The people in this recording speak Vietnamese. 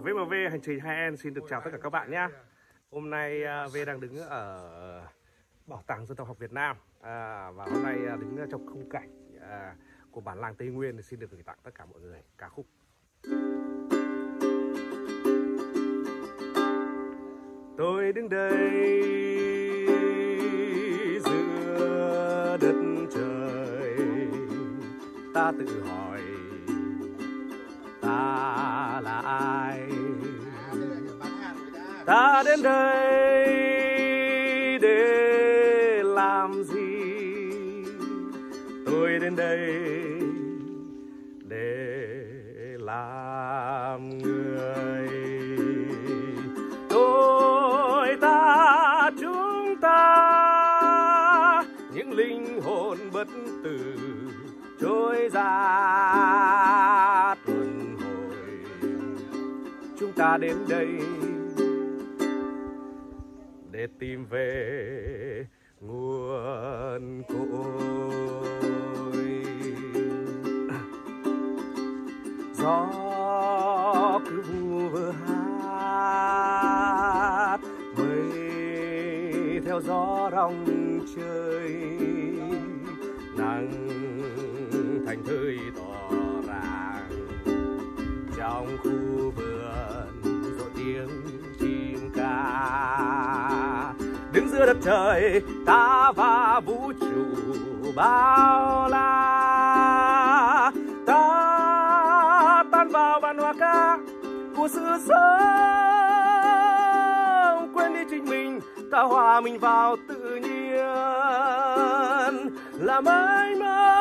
VMV hành trình 2N xin được chào tất cả các bạn nhé. Hôm nay à, V đang đứng ở Bảo tàng Dân tộc học Việt Nam à, và hôm nay à, đứng trong khung cảnh à, của bản làng Tây Nguyên thì xin được gửi tặng tất cả mọi người ca khúc. Tôi đứng đây giữa đất trời ta tự hỏi là ai ta đến đây để làm gì? Tôi đến đây để làm người. Tôi ta, chúng ta, những linh hồn bất tử trôi ra. Chúng ta đến đây để tìm về nguồn cội. Gió cứ vừa hát, mây theo gió rong chơi, nắng thành thơi tỏ khu vườn, rồi tiếng chim ca. Đứng giữa đất trời, ta và vũ trụ bao la. Ta tan vào văn hoa ca của sự sống. Quên đi chính mình, ta hòa mình vào tự nhiên. Là mãi mãi